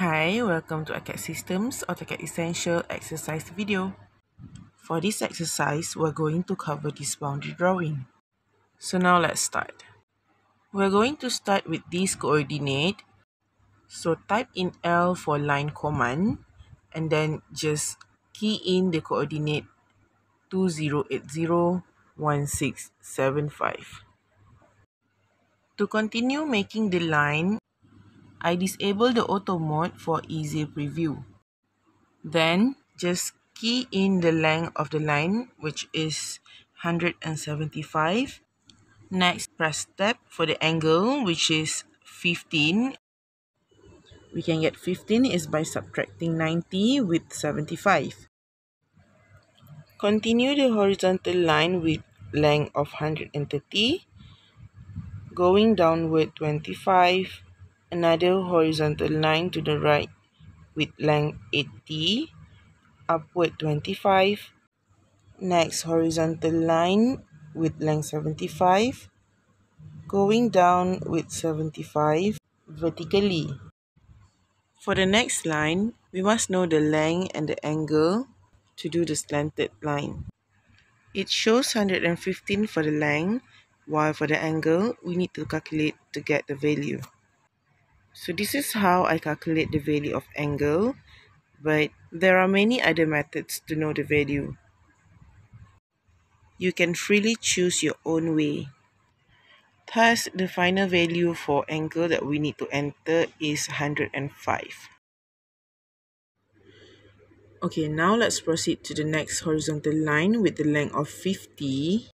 Hi, welcome to Acad Systems AutoCAD Essential exercise video. For this exercise, we're going to cover this boundary drawing. So now let's start. We're going to start with this coordinate. So type in L for line command and then just key in the coordinate 20801675. To continue making the line, I disable the ortho mode for easy preview. Then just key in the length of the line which is 175. Next press tab for the angle which is 15. We can get 15 is by subtracting 90 with 75. Continue the horizontal line with length of 130. Going downward 25 another horizontal line to the right with length 80, upward 25, next horizontal line with length 75, going down with 75 vertically. For the next line, we must know the length and the angle to do the slanted line. It shows 115 for the length, while for the angle, we need to calculate to get the value. So this is how I calculate the value of angle, but there are many other methods to know the value. You can freely choose your own way. Thus, the final value for angle that we need to enter is 105. Okay, now let's proceed to the next horizontal line with the length of 50.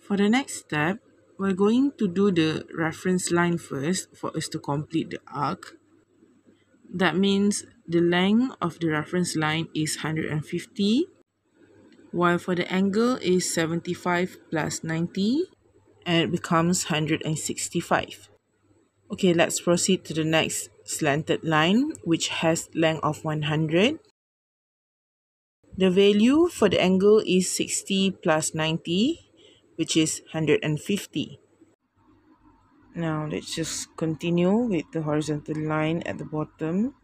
For the next step, we're going to do the reference line first for us to complete the arc. That means the length of the reference line is 150, while for the angle is 75 plus 90, and it becomes 165. Okay, let's proceed to the next slanted line, which has length of 100. The value for the angle is 60 plus 90, which is 150. Now let's just continue with the horizontal line at the bottom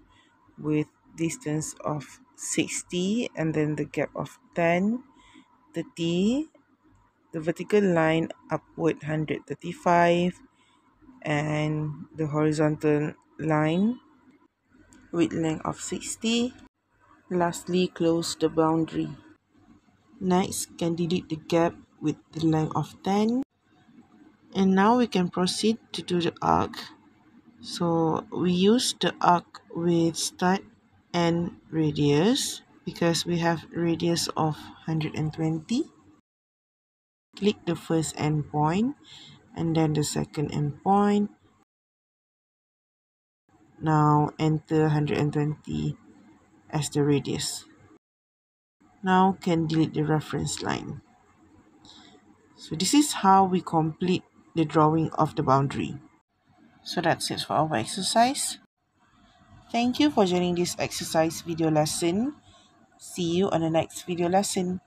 with distance of 60 and then the gap of 10, 30, the vertical line upward 135 and the horizontal line with length of 60. Lastly, close the boundary. Next, can delete the gap with the length of 10 and now we can proceed to do the arc. So we use the arc with start and radius because we have radius of 120 click the first endpoint and then the second endpoint. Now enter 120 as the radius. Now can delete the reference line so this is how we complete the drawing of the boundary. So that's it for our exercise. Thank you for joining this exercise video lesson. See you on the next video lesson.